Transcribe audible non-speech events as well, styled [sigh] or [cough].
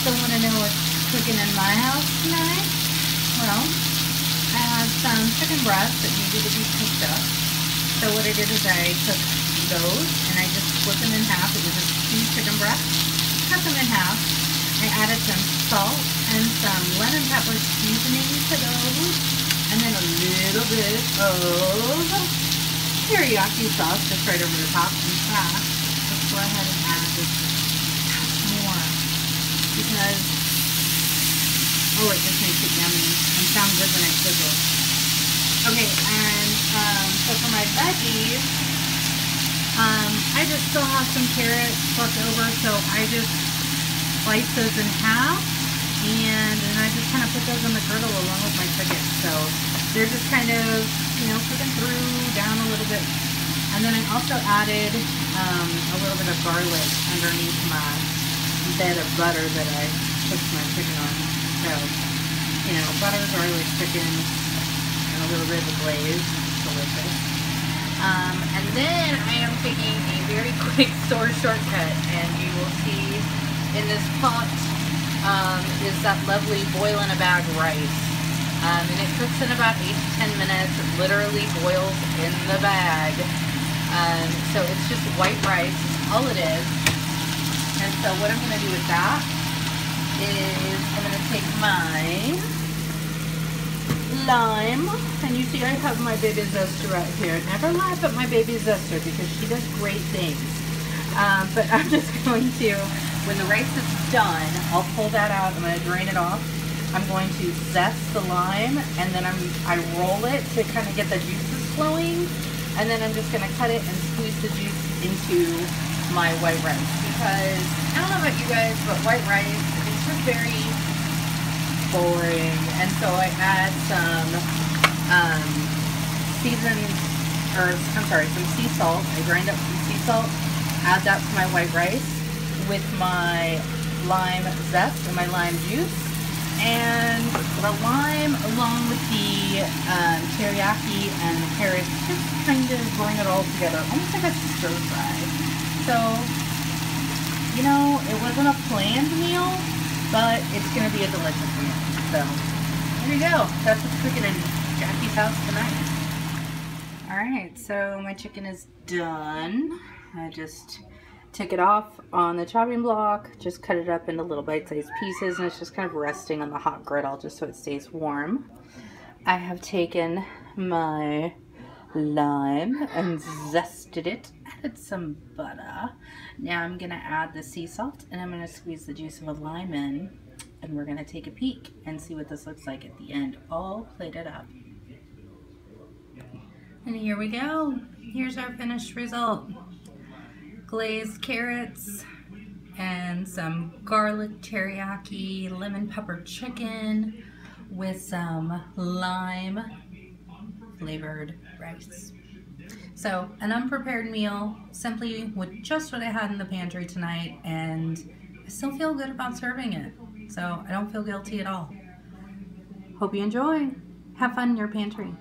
So want to know what's cooking in my house tonight? Well, I have some chicken breasts that needed to be cooked up. So what I did is I took those and I just split them in half. It was just two chicken breasts. Cut them in half. I added some salt and some lemon pepper seasoning to those. And then a little bit of teriyaki sauce just right over the top. And that let's go ahead and add this because oh it just makes it yummy and sound good when I sizzle. Okay, and um, so for my veggies, um, I just still have some carrots left over, so I just slice those in half and then I just kind of put those in the griddle along with my chicken. So they're just kind of, you know, cooking through down a little bit. And then I also added um, a little bit of garlic underneath my bed of butter that I cooked my chicken on. So, you know, butter, garlic, chicken, and a little bit of glaze. Delicious. Um, and then I am taking a very [laughs] quick store shortcut and you will see in this pot um, is that lovely boil in a bag rice. Um, and it cooks in about 8 to 10 minutes. It literally boils in the bag. Um, so it's just white rice, all it is. And so what I'm going to do with that is I'm going to take my lime. And you see I have my baby zester right here. Never laugh at my baby zester because she does great things. Um, but I'm just [laughs] going to when the rice is done, I'll pull that out. I'm going to drain it off. I'm going to zest the lime and then I'm, I roll it to kind of get the juices flowing. And then I'm just going to cut it and squeeze the juice into my white rice. Because, I don't know about you guys, but white rice, is just very boring. And so I add some um, seasoned, or I'm sorry, some sea salt. I grind up some sea salt, add that to my white rice with my lime zest and my lime juice. And the lime along with the um, teriyaki and the carrots just kind of bring it all together, almost like a stir fry. So, you know, it wasn't a planned meal, but it's going to be a delicious meal. So, there you go. That's what's cooking in Jackie's house tonight. Alright, so my chicken is done. I just took it off on the chopping block, just cut it up into little bite-sized pieces, and it's just kind of resting on the hot griddle just so it stays warm. I have taken my lime and zested it, added some butter. Now I'm to add the sea salt, and I'm to squeeze the juice of a lime in, and we're to take a peek and see what this looks like at the end, all plated up. And here we go. Here's our finished result glazed carrots and some garlic teriyaki lemon pepper chicken with some lime flavored rice. So an unprepared meal simply with just what I had in the pantry tonight and I still feel good about serving it. So I don't feel guilty at all. Hope you enjoy. Have fun in your pantry.